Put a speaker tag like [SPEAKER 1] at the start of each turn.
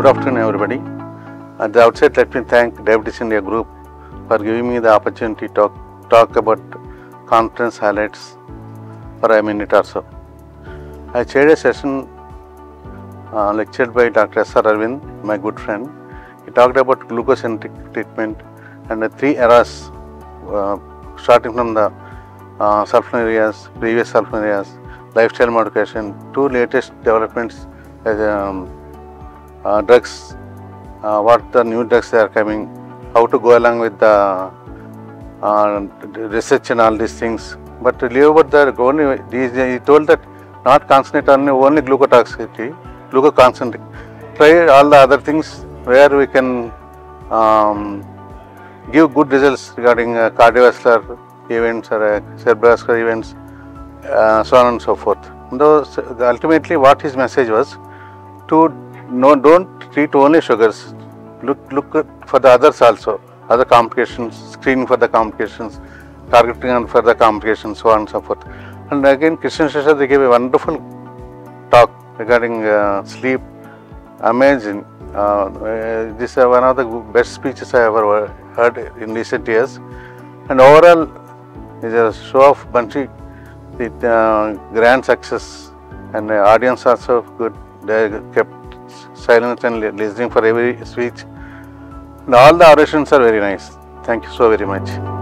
[SPEAKER 1] Good afternoon, everybody. At the outset, let me thank Diabetes India Group for giving me the opportunity to talk, talk about conference highlights for a minute or so. I chaired a session uh, lectured by Dr. S. R. Aravind, my good friend. He talked about glucocentric treatment and the three eras, uh, starting from the uh, sulfonylureas, previous sulfonylureas, lifestyle modification, two latest developments as um, uh, drugs, uh, what the new drugs are coming, how to go along with the uh, research and all these things. But leave the only, he told that not concentrate on only glucotoxicity, glucoconcentric. Try all the other things where we can um, give good results regarding uh, cardiovascular events or uh, cerebrovascular events, uh, so on and so forth. Though ultimately, what his message was to no, don't treat only sugars. Look, look for the others also, other complications, screening for the complications, targeting for the complications, so on and so forth. And again, Christian Shasha, they gave a wonderful talk regarding uh, sleep. Amazing. Uh, uh, this is one of the best speeches I ever heard in recent years. And overall, is a show of Banshi, the uh, grand success, and the audience also good. They kept silent and li- listening for every speech. All the orations are very nice. Thank you so very much.